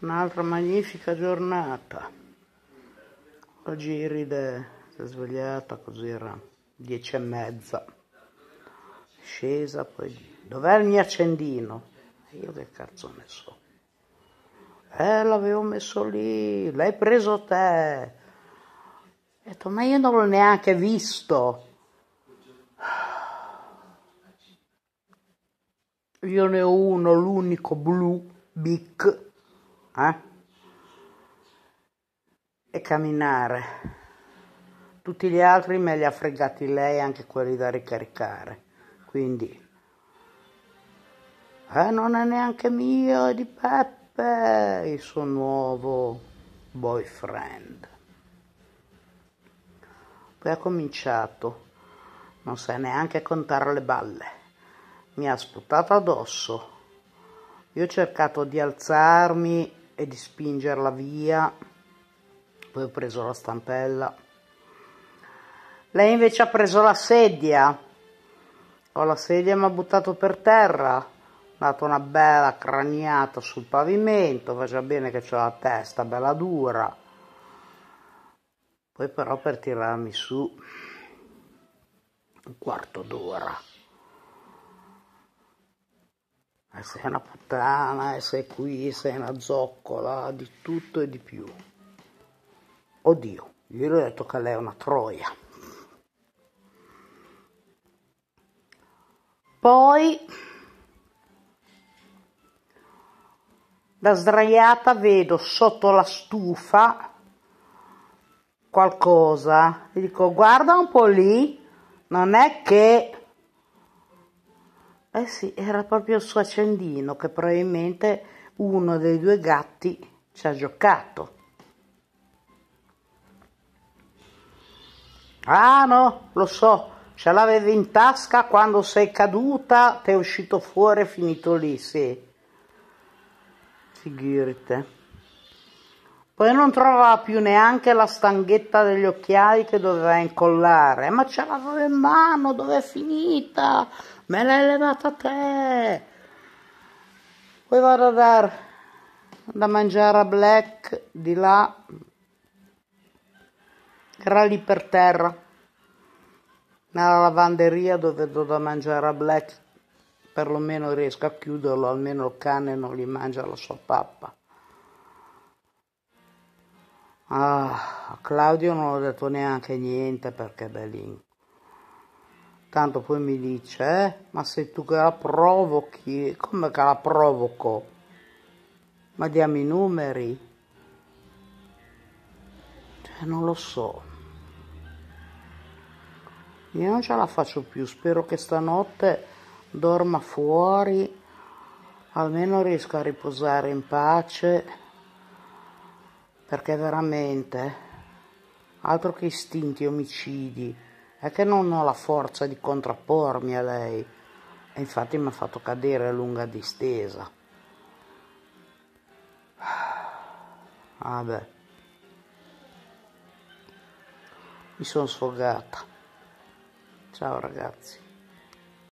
Un'altra magnifica giornata. Oggi Iride si è svegliata così era dieci e mezza. Scesa, poi dov'è il mio accendino? Io che cazzo ne so. Eh, l'avevo messo lì, l'hai preso te. Ho detto, ma io non l'ho neanche visto. Io ne ho uno, l'unico blu, big eh? e camminare. Tutti gli altri me li ha fregati lei, anche quelli da ricaricare. Quindi, eh, non è neanche mio, è di Peppe, il suo nuovo boyfriend. Poi ha cominciato, non sa neanche contare le balle. Mi ha sputato addosso. Io ho cercato di alzarmi e di spingerla via. Poi ho preso la stampella. Lei invece ha preso la sedia. Con la sedia mi ha buttato per terra. Dato una bella craniata sul pavimento. Faccia bene che ho la testa bella dura. Poi però per tirarmi su un quarto d'ora. E sei una puttana, e sei qui, sei una zoccola, di tutto e di più. Oddio, io gli ho detto che lei è una troia. Poi, da sdraiata vedo sotto la stufa qualcosa. Gli dico, guarda un po' lì, non è che eh sì, era proprio il suo accendino che probabilmente uno dei due gatti ci ha giocato. Ah no, lo so, ce l'avevi in tasca quando sei caduta, ti è uscito fuori e finito lì, sì. Figurite. Poi non trovava più neanche la stanghetta degli occhiali che doveva incollare. Ma ce l'avevo in mano, dove è finita? Me l'hai levata te. Poi vado a dare da mangiare a Black di là. Era lì per terra. Nella lavanderia dove do da mangiare a Black. Perlomeno riesco a chiuderlo, almeno il cane non gli mangia la sua pappa. Ah, a Claudio non ho detto neanche niente perché è bellino. Tanto poi mi dice, eh, ma sei tu che la provochi? Come che la provoco? Ma diamo i numeri? Cioè, non lo so. Io non ce la faccio più, spero che stanotte dorma fuori, almeno riesco a riposare in pace perché veramente altro che istinti omicidi è che non ho la forza di contrappormi a lei. E infatti mi ha fatto cadere a lunga distesa. Vabbè. Mi sono sfogata. Ciao ragazzi